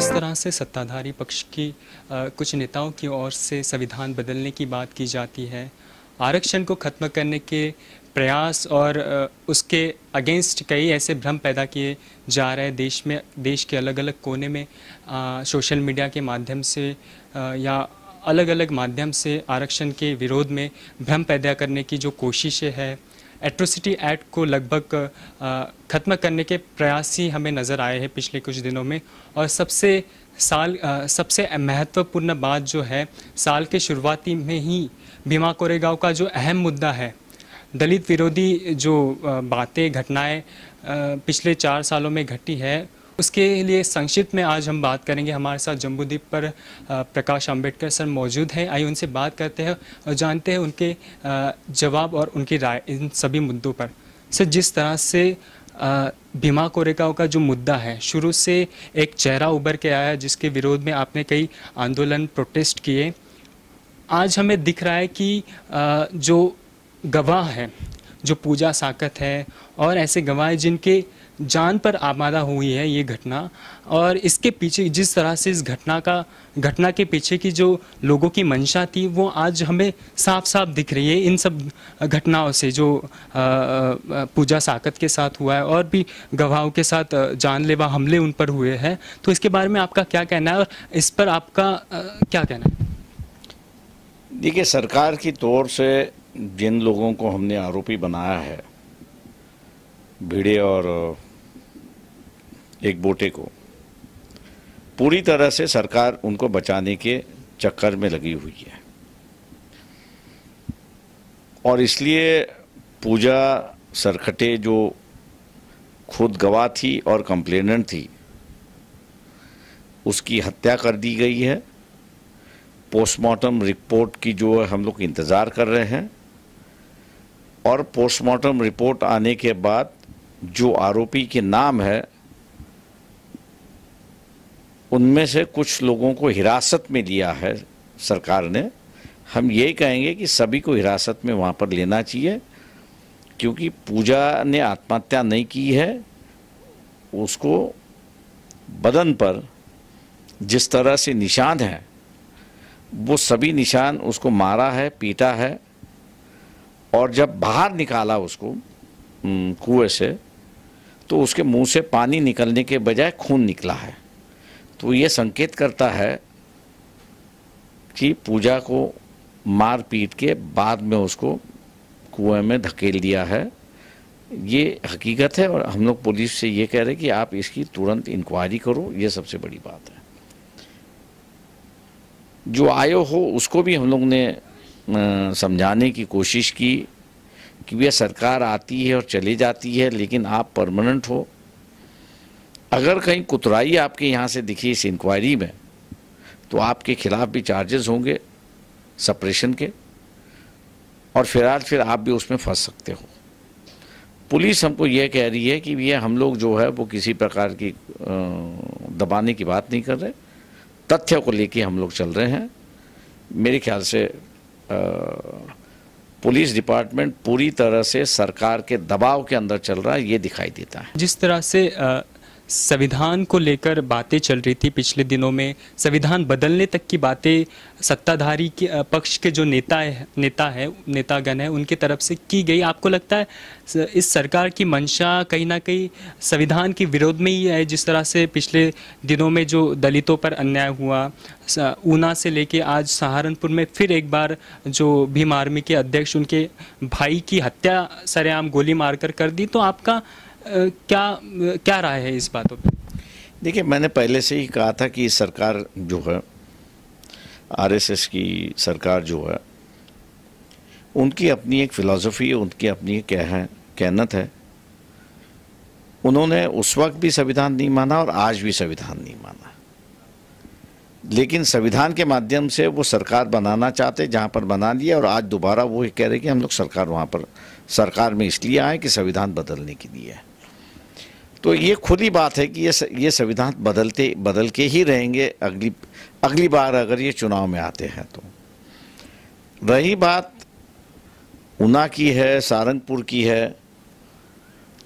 जिस तरह से सत्ताधारी पक्ष की अ, कुछ नेताओं की ओर से संविधान बदलने की बात की जाती है आरक्षण को खत्म करने के प्रयास और उसके अगेंस्ट कई ऐसे भ्रम पैदा किए जा रहे हैं देश में देश के अलग अलग कोने में अ, सोशल मीडिया के माध्यम से अ, या अलग अलग माध्यम से आरक्षण के विरोध में भ्रम पैदा करने की जो कोशिशें है एट्रोसिटी एक्ट को लगभग खत्म करने के प्रयास ही हमें नज़र आए हैं पिछले कुछ दिनों में। और सबसे साल सबसे महत्वपूर्ण बात जो है, साल के शुरुआती में ही भीमा कोरेगांव का जो अहम मुद्दा है, दलित विरोधी जो बातें, घटनाएँ पिछले चार सालों में घटी है उसके लिए संक्षिप्त में आज हम बात करेंगे। हमारे साथ जम्बूद्वीप पर प्रकाश अंबेडकर सर मौजूद हैं। आइए उनसे बात करते हैं और जानते हैं उनके जवाब और उनकी राय इन सभी मुद्दों पर। सर, जिस तरह से भीमा कोरेगांव का जो मुद्दा है, शुरू से एक चेहरा उभर के आया जिसके विरोध में आपने कई आंदोलन प्रोटेस्ट किए। आज हमें दिख रहा है कि जो गवाह हैं, जो पूजा साकत है और ऐसे गवाह हैं जिनके जान पर आमादा हुई है ये घटना और इसके पीछे जिस तरह से इस घटना का, घटना के पीछे की जो लोगों की मंशा थी, वो आज हमें साफ़ साफ़ दिख रही है इन सब घटनाओं से जो पूजा साकत के साथ हुआ है और भी गवाहों के साथ जानलेवा हमले उन पर हुए हैं। तो इसके बारे में आपका क्या कहना है और इस पर आपका क्या कहना है? देखिए, सरकार की तौर से जिन लोगों को हमने आरोपी बनाया है, भिड़े और एक बोटे को। पूरी तरह से सरकार उनको बचाने के चक्कर में लगी हुई है। और इसलिए पूजा सरखटे जो खुद गवाह थी और कंप्लेनेंट थी, उसकी हत्या कर दी गई है। पोस्टमार्टम रिपोर्ट की जो है हम लोग इंतज़ार कर रहे हैं और पोस्टमार्टम रिपोर्ट आने के बाद जो आरोपी के नाम है उनमें से कुछ लोगों को हिरासत में लिया है सरकार ने। हम यही कहेंगे कि सभी को हिरासत में वहाँ पर लेना चाहिए, क्योंकि पूजा ने आत्महत्या नहीं की है। उसको बदन पर जिस तरह से निशान है, वो सभी निशान उसको मारा है, पीटा है, और जब बाहर निकाला उसको कुएँ से तो उसके मुँह से पानी निकलने के बजाय खून निकला है। तो ये संकेत करता है कि पूजा को मार पीट के बाद में उसको कुएँ में धकेल दिया है। ये हकीकत है और हम लोग पुलिस से ये कह रहे हैं कि आप इसकी तुरंत इंक्वायरी करो, ये सबसे बड़ी बात है। जो आयो हो, उसको भी हम लोग ने समझाने की कोशिश की कि भैया सरकार आती है और चली जाती है, लेकिन आप परमानेंट हो। अगर कहीं कुतराई आपके यहाँ से दिखी इस इंक्वायरी में तो आपके खिलाफ भी चार्जेस होंगे सप्रेशन के और फ़िलहाल फिर आप भी उसमें फंस सकते हो। पुलिस हमको यह कह रही है कि ये हम लोग जो है वो किसी प्रकार की दबाने की बात नहीं कर रहे। तथ्य को लेके हम लोग चल रहे हैं। मेरे ख्याल से पुलिस डिपार्टमेंट पूरी तरह से सरकार के दबाव के अंदर चल रहा है ये दिखाई देता है। जिस तरह से अ, संविधान को लेकर बातें चल रही थी पिछले दिनों में। संविधान बदलने तक की बातें, सत्ताधारी के पक्ष के जो नेता है नेता है, नेतागण है, उनके तरफ़ से की गई। आपको लगता है इस सरकार की मंशा कहीं ना कहीं संविधान के विरोध में ही है, जिस तरह से पिछले दिनों में जो दलितों पर अन्याय हुआ ऊना से लेके आज सहारनपुर में फिर एक बार जो भीम आर्मी के अध्यक्ष, उनके भाई की हत्या, सरेआम गोली मारकर कर दी तो आपका क्या क्या राय है इस बातों पर देखिए, मैंने पहले से ही कहा था कि सरकार जो है, आरएसएस की सरकार जो है, उनकी अपनी एक फ़िलासफ़ी है, उनकी अपनी एक कह है कहनत है। उन्होंने उस वक्त भी संविधान नहीं माना और आज भी संविधान नहीं माना। लेकिन संविधान के माध्यम से वो सरकार बनाना चाहते, जहाँ पर बना लिया और आज दोबारा वो कह रहे कि हम लोग सरकार वहाँ पर, सरकार में इसलिए आए कि संविधान बदलने के लिए है तो ये खुली बात है कि ये ये संविधान बदलते बदल के ही रहेंगे अगली अगली बार अगर ये चुनाव में आते हैं तो। रही बात ऊना की है सारंगपुर की है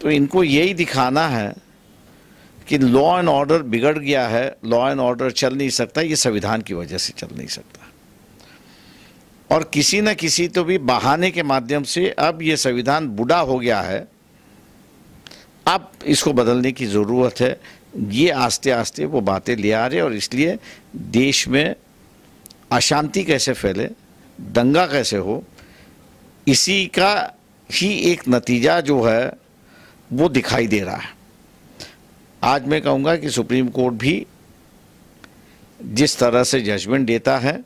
तो इनको यही दिखाना है कि लॉ एंड ऑर्डर बिगड़ गया है लॉ एंड ऑर्डर चल नहीं सकता, ये संविधान की वजह से चल नहीं सकता। और किसी न किसी तो भी बहाने के माध्यम से अब ये संविधान बुढ़ा हो गया है अब इसको बदलने की ज़रूरत है। ये आस्ते आस्ते वो बातें ले आ रहे और इसलिए देश में अशांति कैसे फैले, दंगा कैसे हो, इसी का ही एक नतीजा जो है, वो दिखाई दे रहा है। आज मैं कहूँगा कि सुप्रीम कोर्ट भी जिस तरह से जजमेंट देता है,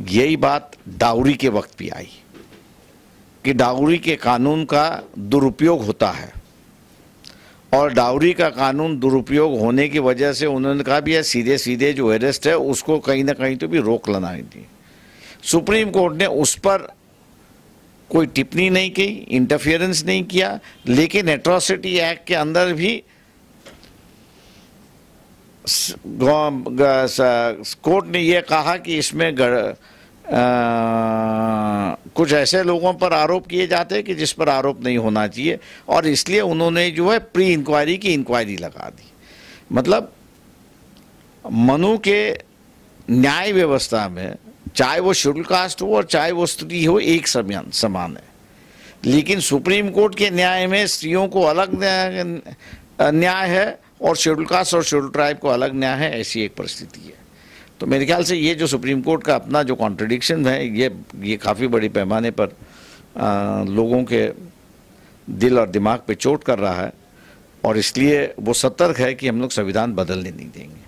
यही बात डाउरी के वक्त भी आई। कि डाउरी के कानून का दुरुपयोग होता है। और डाउरी का कानून दुरुपयोग होने की वजह से उन्होंने कहा भी सीधे सीधे जो अरेस्ट है, उसको कहीं ना कहीं तो भी रोक लाना थी सुप्रीम कोर्ट ने उस पर कोई टिप्पणी नहीं की इंटरफियरेंस नहीं किया, लेकिन एट्रॉसिटी एक्ट के अंदर भी कोर्ट ने यह कहा कि इसमें आ, कुछ ऐसे लोगों पर आरोप किए जाते हैं कि जिस पर आरोप नहीं होना चाहिए और इसलिए उन्होंने जो है प्री इंक्वायरी की इंक्वायरी लगा दी। मतलब मनु के न्याय व्यवस्था में चाहे वो शेड्यूल कास्ट हो और चाहे वो स्त्री हो एक समान समान है। लेकिन सुप्रीम कोर्ट के न्याय में स्त्रियों को अलग न्याय है और शेड्यूल कास्ट और शेड्यूल ट्राइब को अलग न्याय है ऐसी एक परिस्थिति है। तो मेरे ख्याल से ये जो सुप्रीम कोर्ट का अपना जो कॉन्ट्रडिक्शन है ये ये काफ़ी बड़े पैमाने पर आ, लोगों के दिल और दिमाग पे चोट कर रहा है और इसलिए वो सतर्क है कि हम लोग संविधान बदलने नहीं देंगे।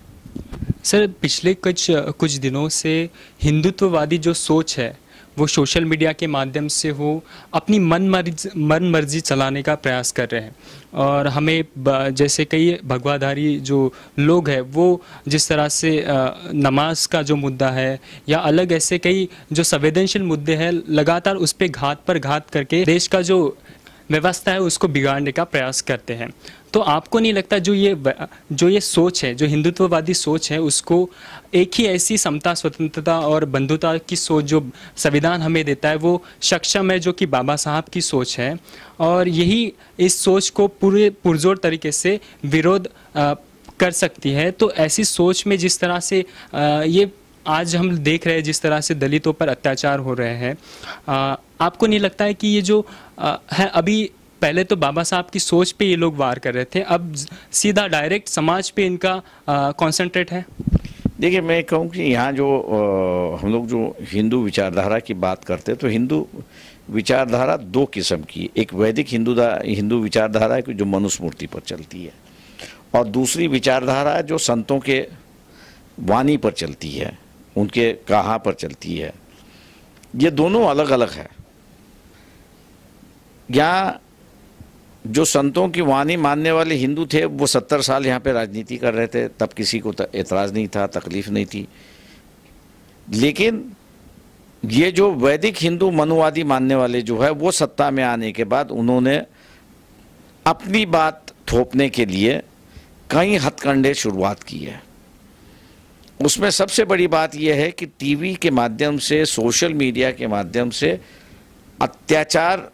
सर पिछले कुछ कुछ दिनों से हिंदुत्ववादी जो सोच है वो सोशल मीडिया के माध्यम से हो अपनी मन मर्ज़ी मन मर्ज़ी चलाने का प्रयास कर रहे हैं। और हमें जैसे कई भगवाधारी जो लोग हैं, वो जिस तरह से नमाज़ का जो मुद्दा है या अलग ऐसे कई जो संवेदनशील मुद्दे हैं, लगातार उस पर घात पर घात करके देश का जो व्यवस्था है उसको बिगाड़ने का प्रयास करते हैं। तो आपको नहीं लगता जो ये जो ये सोच है जो हिंदुत्ववादी सोच है उसको एक ही ऐसी समता स्वतंत्रता और बंधुता की सोच जो संविधान हमें देता है वो सक्षम है जो कि बाबा साहब की सोच है। और यही इस सोच को पूरे पुरजोर तरीके से विरोध आ, कर सकती है। तो ऐसी सोच में जिस तरह से आ, ये आज हम देख रहे हैं जिस तरह से दलितों पर अत्याचार हो रहे हैं। आपको नहीं लगता है कि ये जो आ, है अभी पहले तो बाबा साहब की सोच पे ये लोग वार कर रहे थे अब सीधा डायरेक्ट समाज पे इनका कॉन्सेंट्रेट है? देखिए मैं कहूँ कि यहाँ जो आ, हम लोग जो हिंदू विचारधारा की बात करते हैं तो हिंदू विचारधारा दो किस्म की एक वैदिक हिंदू हिंदू विचारधारा है जो मनुस्मूर्ति पर चलती है और दूसरी विचारधारा जो संतों के वाणी पर चलती है। उनके कहाँ पर चलती है। ये दोनों अलग अलग है। यहाँ जो संतों की वाणी मानने वाले हिंदू थे, वो सत्तर साल यहाँ पे राजनीति कर रहे थे, तब किसी को एतराज़ नहीं था, तकलीफ़ नहीं थी। लेकिन ये जो वैदिक हिंदू मनुवादी मानने वाले जो है, वो सत्ता में आने के बाद उन्होंने अपनी बात थोपने के लिए कई हथकंडे शुरुआत की है। उसमें सबसे बड़ी बात यह है कि टीवी के माध्यम से, सोशल मीडिया के माध्यम से अत्याचार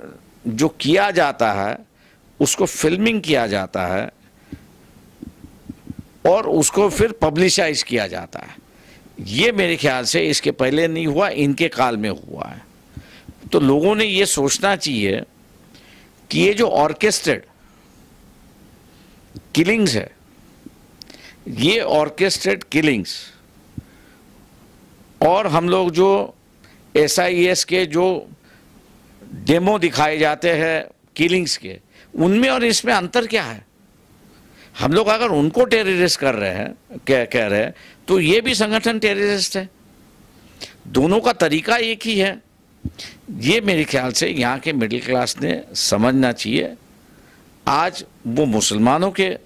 जो किया जाता है, उसको फिल्मिंग किया जाता है और उसको फिर पब्लिशाइज किया जाता है। ये मेरे ख्याल से इसके पहले नहीं हुआ, इनके काल में हुआ है। तो लोगों ने ये सोचना चाहिए कि ये जो ऑर्केस्ट्रेड किलिंग्स है, ये ऑर्केस्ट्रेड किलिंग्स और हम लोग जो एस के जो डेमो दिखाए जाते हैं किलिंग्स के, उनमें और इसमें अंतर क्या है? हम लोग अगर उनको टेररिस्ट कर रहे हैं, कह कह रहे हैं तो ये भी संगठन टेररिस्ट है। दोनों का तरीका एक ही है। ये मेरे ख्याल से यहाँ के मिडिल क्लास ने समझना चाहिए। आज वो मुसलमानों के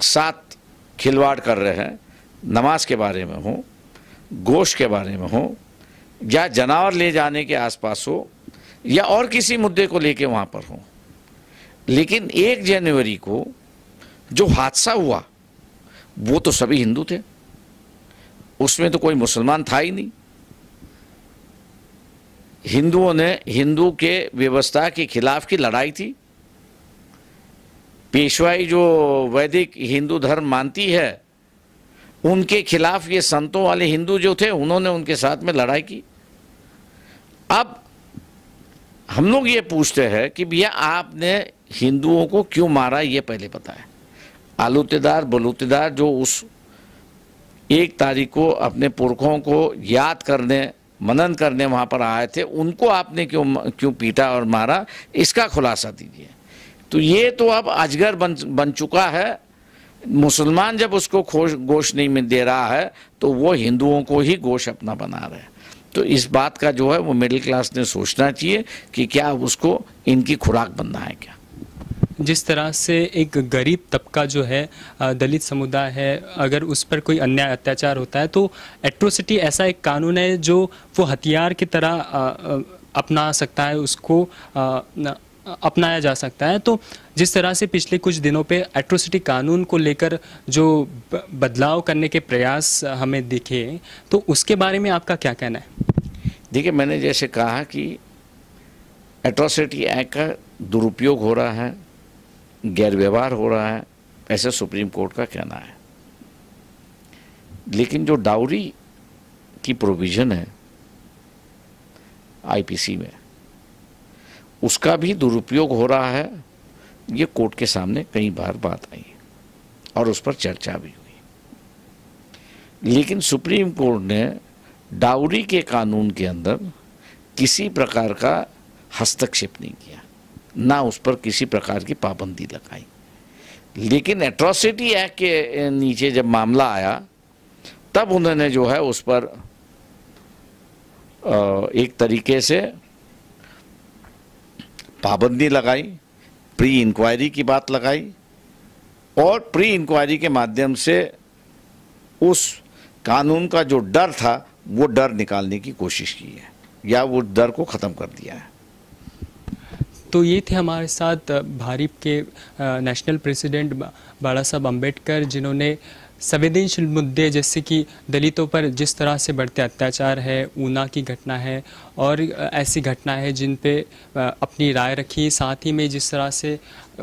साथ खिलवाड़ कर रहे हैं, नमाज़ के बारे में हो। गोश्त के बारे में हो, या जानवर ले जाने के आसपास हो, या और किसी मुद्दे को लेके वहाँ पर हो। लेकिन एक जनवरी को जो हादसा हुआ, वो तो सभी हिंदू थे। उसमें तो कोई मुसलमान था ही नहीं। हिंदुओं ने, हिंदू के व्यवस्था के खिलाफ की लड़ाई थी। पेशवाई जो वैदिक हिंदू धर्म मानती है उनके खिलाफ ये संतों वाले हिंदू जो थे, उन्होंने उनके साथ में लड़ाई की। अब हम लोग ये पूछते हैं कि भैया, आपने हिंदुओं को क्यों मारा, ये पहले पता है। आलूतेदार, बलूतेदार जो उस एक तारीख को अपने पुरखों को याद करने, मनन करने वहाँ पर आए थे, उनको आपने क्यों क्यों पीटा और मारा, इसका खुलासा दीजिए। तो ये तो अब अजगर बन बन चुका है मुसलमान जब उसको खोश, गोश नहीं में दे रहा है तो वो हिंदुओं को ही गोश अपना बना रहे हैं। तो इस बात का जो है, वो मिडिल क्लास ने सोचना चाहिए कि क्या उसको इनकी खुराक बनना है क्या? जिस तरह से एक गरीब तबका जो है दलित समुदाय है, अगर उस पर कोई अन्याय अत्याचार होता है तो एट्रोसिटी ऐसा एक कानून है जो वो हथियार की तरह अपना सकता है, उसको अपनाया जा सकता है। तो जिस तरह से पिछले कुछ दिनों पे एट्रोसिटी कानून को लेकर जो बदलाव करने के प्रयास हमें दिखे तो उसके बारे में आपका क्या कहना है? देखिए, मैंने जैसे कहा कि एट्रोसिटी एक्ट का दुरुपयोग हो रहा है, गैरव्यवहार हो रहा है, ऐसे सुप्रीम कोर्ट का कहना है। लेकिन जो डाउरी की प्रोविज़न है आईपीसी में उसका भी दुरुपयोग हो रहा है। ये कोर्ट के सामने कई बार बात आई और उस पर चर्चा भी हुई। लेकिन सुप्रीम कोर्ट ने डाउरी के कानून के अंदर किसी प्रकार का हस्तक्षेप नहीं किया, ना उस पर किसी प्रकार की पाबंदी लगाई। लेकिन एट्रोसिटी एक्ट के नीचे जब मामला आया, तब उन्होंने जो है उस पर एक तरीके से पाबंदी लगाई, प्री इंक्वायरी की बात लगाई और प्री इंक्वायरी के माध्यम से उस कानून का जो डर था, वो डर निकालने की कोशिश की है या वो डर को ख़त्म कर दिया है। तो ये थे हमारे साथ भारीप के नेशनल प्रेसिडेंट बाला साहब अंबेडकर जिन्होंने संवेदनशील मुद्दे जैसे कि दलितों पर जिस तरह से बढ़ते अत्याचार है, ऊना की घटना है और ऐसी घटना है जिन पे अपनी राय रखी। साथ ही में जिस तरह से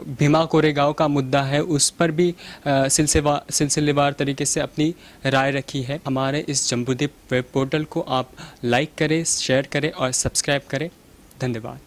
भीमा कोरेगांव का मुद्दा है, उस पर भी सिलसिलेवार सिलसिलेवार तरीके से अपनी राय रखी है। हमारे इस जम्बूदीप वेब पोर्टल को आप लाइक करें, शेयर करें और सब्सक्राइब करें। धन्यवाद।